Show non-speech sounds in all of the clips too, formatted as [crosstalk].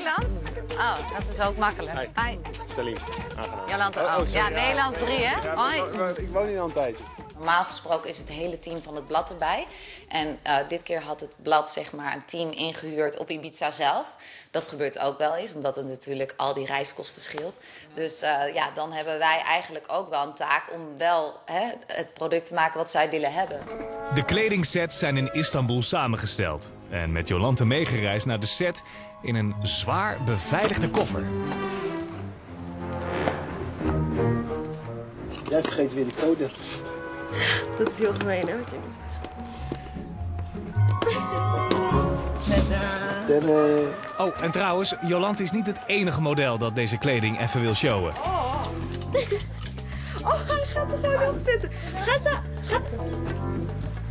Nederlands? Oh, dat is ook makkelijk. Hi. Salim, aangenaam. Jolante, oh, ja, Nederlands drie, hè? Hoi. Ik woon hier al een tijdje. Normaal gesproken is het hele team van het blad erbij. En eh, dit keer had het blad zeg maar, een team ingehuurd op Ibiza zelf. Dat gebeurt ook wel eens, omdat het natuurlijk al die reiskosten scheelt. Dus eh, ja, dan hebben wij eigenlijk ook wel een taak om wel hè, het product te maken wat zij willen hebben. De kledingsets zijn in Istanbul samengesteld. En met Jolante meegereisd naar de set in een zwaar beveiligde koffer. Jij vergeet weer de code. Dat is heel gemeen, hè, wat je. Oh, en trouwens, Jolante is niet het enige model dat deze kleding even wil showen. Oh, [laughs] hij gaat er gewoon op zitten. Ga zo. Ga.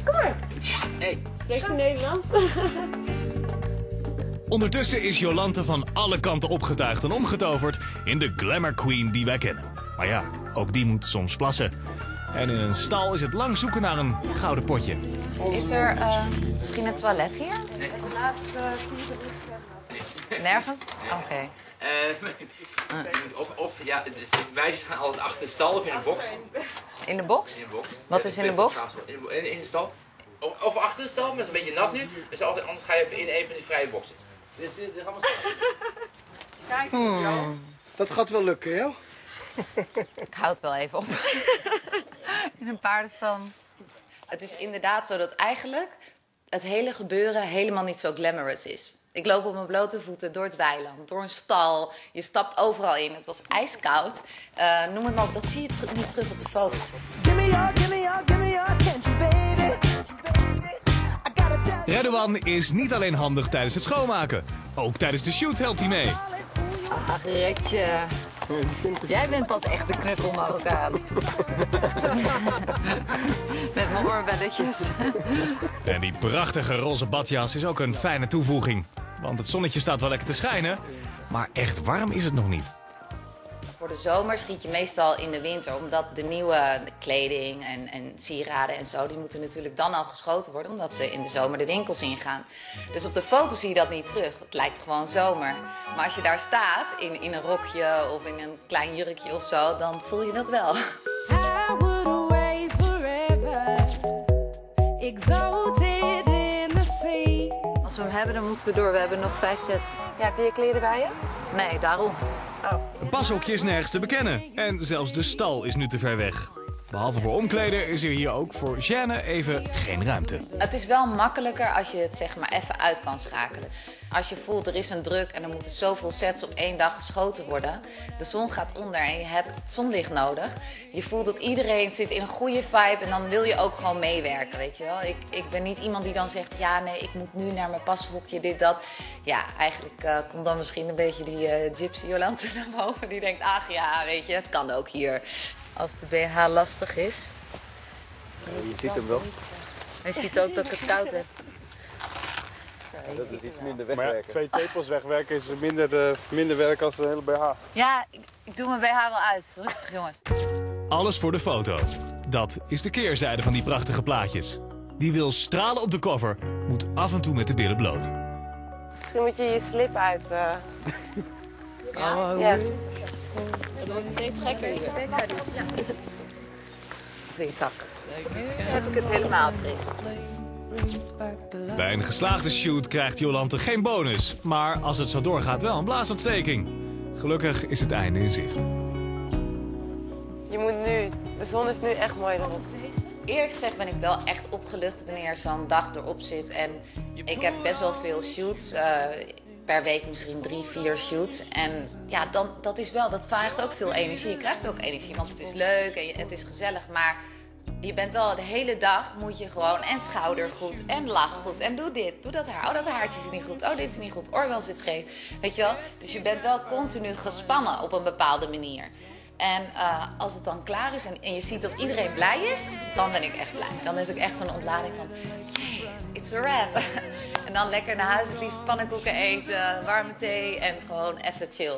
Kom maar. Hey. Spreekt u Nederlands? [laughs] Ondertussen is Jolante van alle kanten opgetuigd en omgetoverd in de glamour queen die wij kennen. Maar ja, ook die moet soms plassen. En in een stal is het lang zoeken naar een gouden potje. Is er eh, misschien een toilet hier? Nergens? Oké. Eh, of, of ja, wij staan altijd achter de stal of in een box. In de box? In de box. Wat Ja, is in de box? In de, in, in de stal. Of, achter de stal, maar het is een beetje nat nu. Dus altijd- anders ga je even in een van die vrije boxen. Dit, dit, dit allemaal staan. Dat gaat wel lukken, joh. [laughs] Ik houd het wel even op. [laughs] In een paardenstal. Het is inderdaad zo dat eigenlijk het hele gebeuren helemaal niet zo glamorous is. Ik loop op mijn blote voeten door het weiland, door een stal. Je stapt overal in. Het was ijskoud. Eh, noem het maar op. Dat zie je teru- niet terug op de foto's. Give me your, give me your, give me your attention, baby. I gotta tell you. Redouan is niet alleen handig tijdens het schoonmaken. Ook tijdens de shoot helpt hij mee. Ach, Retje. Jij bent pas echt de knuffel Marokkaan. [laughs] Met mijn oorbelletjes. En die prachtige roze badjas is ook een fijne toevoeging. Want het zonnetje staat wel lekker te schijnen. Maar echt warm is het nog niet. Voor de zomer schiet je meestal in de winter, omdat de nieuwe kleding en, en sieraden en zo, die moeten natuurlijk dan al geschoten worden, omdat ze in de zomer de winkels ingaan. Dus op de foto zie je dat niet terug. Het lijkt gewoon zomer. Maar als je daar staat, in, in een rokje of in een klein jurkje of zo, dan voel je dat wel. Hem hebben, dan moeten we door. We hebben nog vijf sets. Ja, heb je je kleren bij je? Nee, daarom. Een pashokje is nergens te bekennen. En zelfs de stal is nu te ver weg. Behalve voor omkleden is er hier ook voor Jeanne even geen ruimte. Het is wel makkelijker als je het zeg maar even uit kan schakelen. Als je voelt er is een druk en er moeten zoveel sets op één dag geschoten worden. De zon gaat onder en je hebt het zonlicht nodig. Je voelt dat iedereen zit in een goede vibe en dan wil je ook gewoon meewerken, weet je wel. Ik, ik ben niet iemand die dan zegt, ja nee, ik moet nu naar mijn pashokje, dit, dat. Ja, eigenlijk eh, komt dan misschien een beetje die eh, gypsy Jolante [laughs] naar boven. Die denkt, ach ja, weet je, het kan ook hier. Als de BH lastig is. Je ziet hem wel. Je ziet ook dat ik het koud heb. Dat is iets minder Maar ja, wegwerken. twee tepels wegwerken is minder, eh, minder werk als een hele BH. Ja, ik, ik doe mijn BH wel uit. Rustig, jongens. Alles voor de foto. Dat is de keerzijde van die prachtige plaatjes. Die wil stralen op de cover, moet af en toe met de billen bloot. Misschien moet je je slip uit. eh. Ja? ja. Het wordt steeds gekker hier. Nu heb ik het helemaal fris. Bij een geslaagde shoot krijgt Jolante geen bonus. Maar als het zo doorgaat wel een blaasontsteking. Gelukkig is het einde in zicht. Je moet nu, de zon is nu echt mooi erop. Eerlijk gezegd ben ik wel echt opgelucht wanneer zo'n dag erop zit. En ik heb best wel veel shoots. eh, per week misschien drie, vier shoots. En ja, dan, dat is wel, dat vraagt ook veel energie. Je krijgt ook energie, want het is leuk en het is gezellig. Maar je bent wel de hele dag moet je gewoon en schouder goed en lach goed. En doe dit, doe dat haar. Oh, dat haartje zit niet goed. Oh, dit is niet goed. Oorbel zit scheef. Weet je wel? Dus je bent wel continu gespannen op een bepaalde manier. En eh, als het dan klaar is en, en je ziet dat iedereen blij is, dan ben ik echt blij. Dan heb ik echt zo'n ontlading van, it's a wrap. [laughs] en dan lekker naar huis, het liefst pannenkoeken eten, warme thee en gewoon even chill.